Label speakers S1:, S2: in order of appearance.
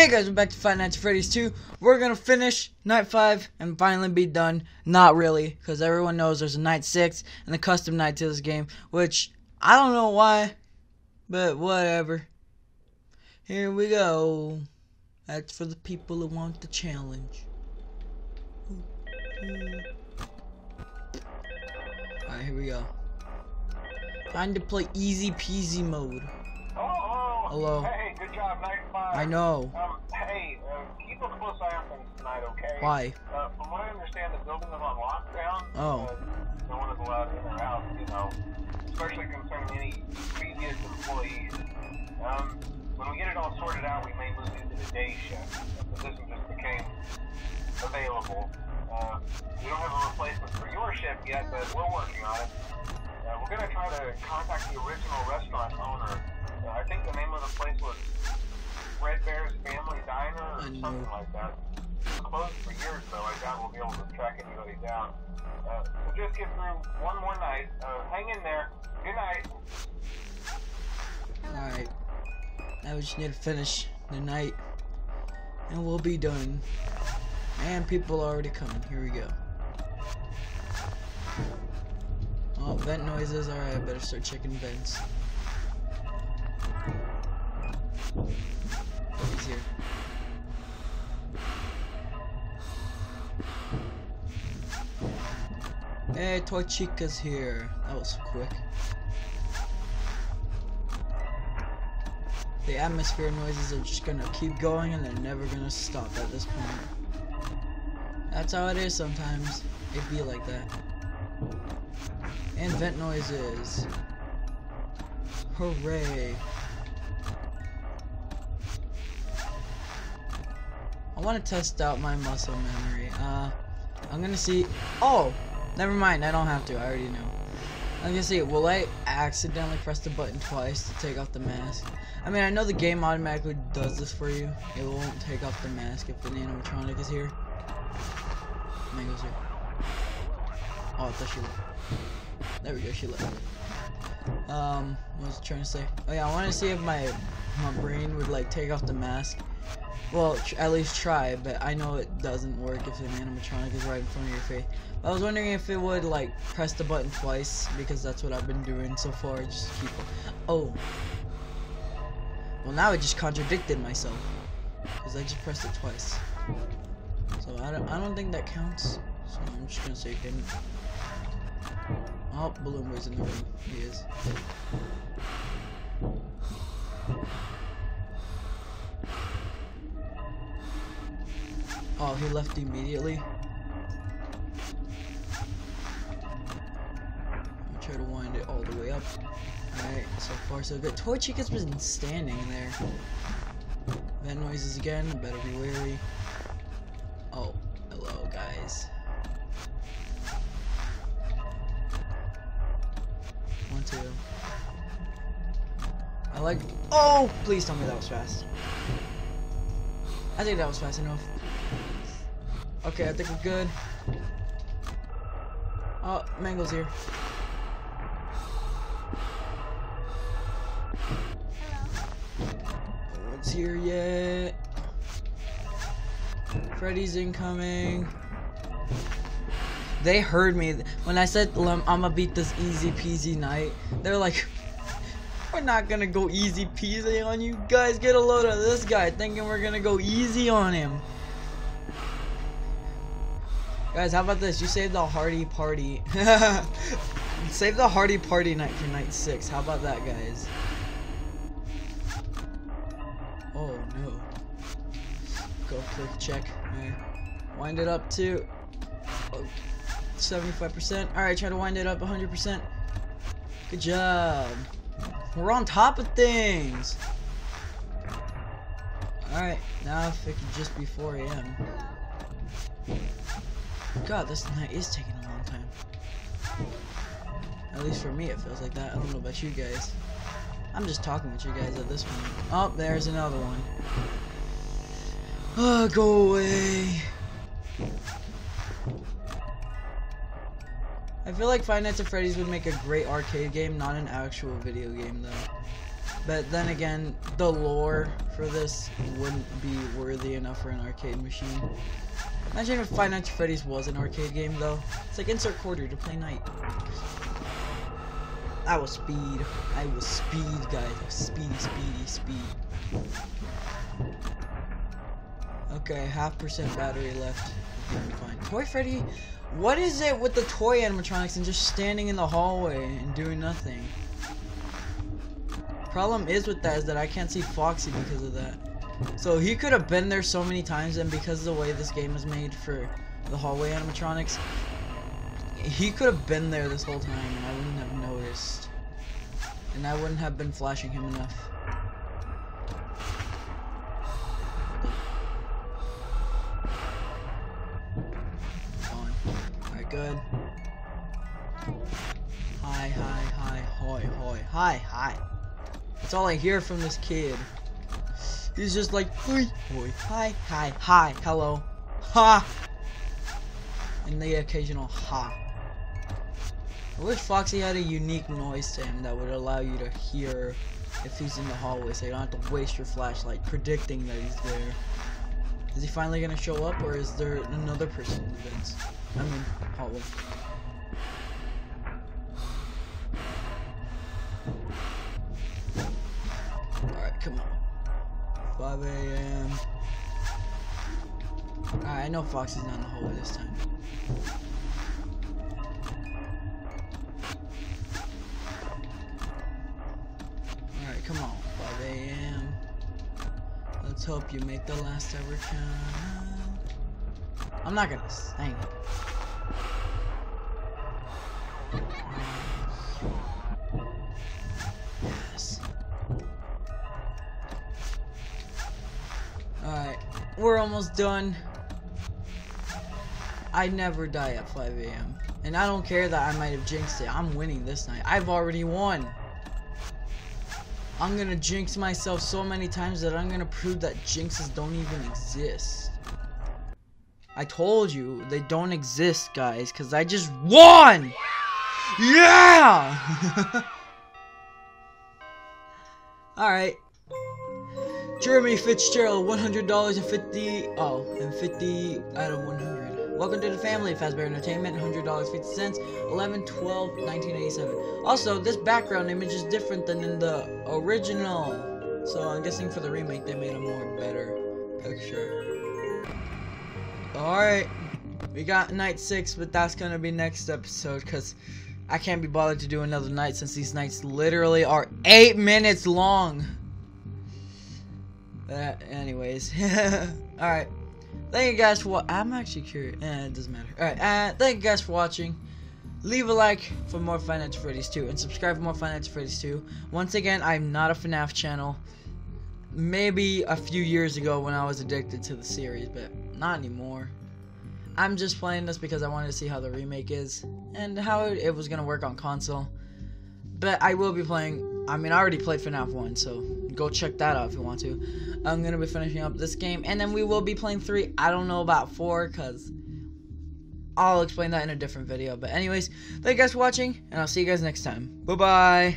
S1: Hey guys, we're back to Five Nights at Freddy's 2. We're gonna finish Night 5 and finally be done. Not really, because everyone knows there's a Night 6 and a custom night to this game, which I don't know why, but whatever. Here we go. That's for the people who want the challenge. Alright, here we go. Time to play easy peasy mode.
S2: Oh,
S1: Hello.
S2: Hey, good job, night five.
S1: I know.
S2: Um, hey, uh, keep a close eye on things tonight, okay?
S1: Why?
S2: Uh, from what I understand, the building is on lockdown.
S1: Oh.
S2: No one is allowed in or out, you know, especially concerning any previous employees. Um, when we get it all sorted out, we may move into the day shift. The position just became available. Uh, we don't have a replacement for your shift yet, but we're working on it. Uh, we're going to try to contact the original restaurant owner. Uh, I think the name of the place was Fredbear's Family Diner or something like that. Closed for years, though. I doubt we'll be able to track anybody down. Uh, just get through one more night. Uh, hang in there. Good night.
S1: Alright. Now we just need to finish the night. And we'll be done. And people are already coming. Here we go. Oh, vent noises. Alright, I better start checking vents. Hey, Toy Chica's here. That was quick. The atmosphere noises are just gonna keep going and they're never gonna stop at this point. That's how it is sometimes. It be like that. And vent noises. Hooray. I want to test out my muscle memory. Uh, I'm gonna see. Oh, never mind. I don't have to. I already know. I'm gonna see. Will I accidentally press the button twice to take off the mask? I mean, I know the game automatically does this for you. It won't take off the mask if an animatronic is here. Mangle's here. Oh, I thought she left. There we go. She left. Um, what was I trying to say? Oh yeah, I want to see if my my brain would like take off the mask. Well, at least try, but I know it doesn't work if an animatronic is right in front of your face. I was wondering if it would like press the button twice because that's what I've been doing so far. Just keep. Oh. Well, now I just contradicted myself because I just pressed it twice. So I don't, I don't think that counts. So I'm just gonna say it didn't. Oh, Boy's in the room. He is. Oh, he left immediately. I'll try to wind it all the way up. Alright, so far so good. Toy Chica's been standing there. Vent noises again, better be wary. Oh, hello guys. One, two. I like. Oh, please tell me that was fast. I think that was fast enough. Okay, I think we're good. Oh, Mangle's here. No one's here yet. Freddy's incoming. They heard me when I said I'm gonna beat this easy peasy night. They're like, we're not gonna go easy peasy on you guys. Get a load of this guy thinking we're gonna go easy on him. Guys, how about this? You save the Hardy Party. save the Hardy Party night for night six. How about that, guys? Oh no. Go click check. Alright. Wind it up to oh, 75%. Alright, try to wind it up 100%. Good job. We're on top of things. Alright, now if it could just be 4 a.m. God, this night is taking a long time. At least for me, it feels like that. I don't know about you guys. I'm just talking with you guys at this point. Oh, there's another one. Oh, go away. I feel like Five Nights at Freddy's would make a great arcade game, not an actual video game, though. But then again, the lore for this wouldn't be worthy enough for an arcade machine. Imagine if Five Nights at Freddy's was an arcade game, though. It's like insert quarter to play night. I was speed. I was speed, guys. Was speedy, speedy, speed. Okay, half percent battery left. Fine. Toy Freddy, what is it with the toy animatronics and just standing in the hallway and doing nothing? Problem is with that is that I can't see Foxy because of that. So he could have been there so many times, and because of the way this game is made for the hallway animatronics, he could have been there this whole time, and I wouldn't have noticed. And I wouldn't have been flashing him enough. Good. Hi, hi, hi, hoy, hoy, hi, hi. That's all I hear from this kid. He's just like, hi, hoy, hi, hi, hi, hello, ha, and the occasional ha. I wish Foxy had a unique noise to him that would allow you to hear if he's in the hallway, so you don't have to waste your flashlight predicting that he's there. Is he finally gonna show up, or is there another person in the vents? I mean, hallway. Alright, come on. 5 a.m. Alright, I know Foxy's not in the hallway this time. Hope you make the last ever count. I'm not gonna sing. Yes. Alright, we're almost done. I never die at 5 a.m. And I don't care that I might have jinxed it. I'm winning this night. I've already won. I'm gonna jinx myself so many times that I'm gonna prove that jinxes don't even exist. I told you, they don't exist, guys, because I just won! Yeah! Alright. Jeremy Fitzgerald, $100 and 50, oh, and 50 out of 100. Welcome to the family, Fazbear Entertainment, $100, 50 cents, 11 12 1987. Also, this background image is different than in the original. So I'm guessing for the remake, they made a more better picture. Alright, we got night six, but that's gonna be next episode, because I can't be bothered to do another night since these nights literally are eight minutes long. Uh, anyways, alright. Thank you guys for I'm actually curious. Eh, it doesn't matter. Alright, uh, thank you guys for watching. Leave a like for more at Freddy's 2 and subscribe for more at Freddy's 2. Once again, I'm not a FNAF channel. Maybe a few years ago when I was addicted to the series, but not anymore. I'm just playing this because I wanted to see how the remake is and how it was gonna work on console. But I will be playing. I mean, I already played FNAF 1, so go check that out if you want to. I'm gonna be finishing up this game, and then we will be playing 3. I don't know about 4, because I'll explain that in a different video. But anyways, thank you guys for watching, and I'll see you guys next time. Bye-bye!